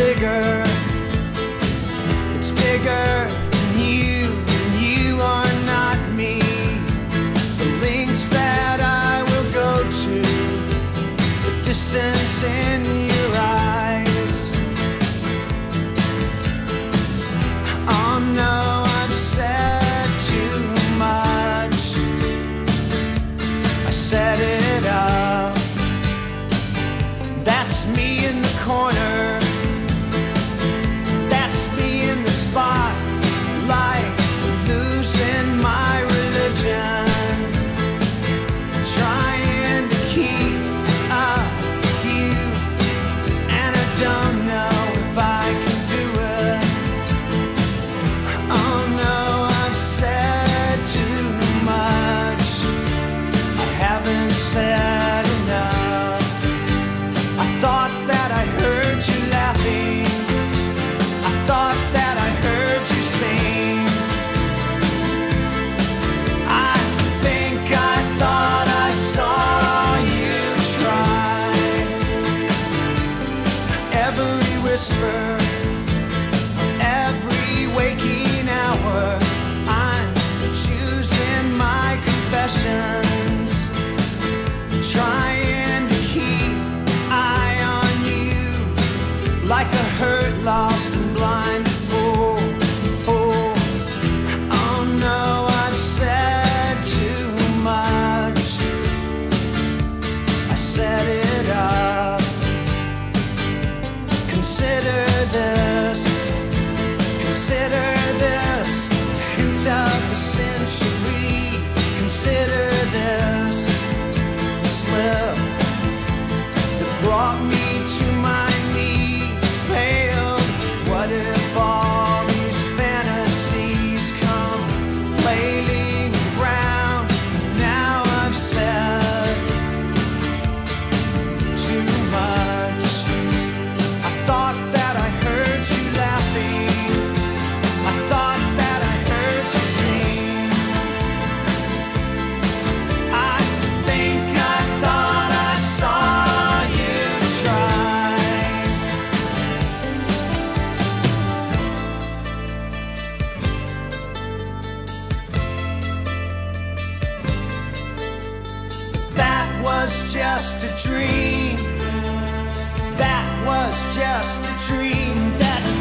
bigger. It's bigger than you, and you are not me. The links that I will go to, the distance in your eyes. Oh no, I've said too much. I said it up. That's me in the corner. sad enough. I thought that I heard you laughing. I thought that I heard you sing. I think I thought I saw you try. Every whisper. like a hurt, lost, and blind. was just a dream. That was just a dream. That's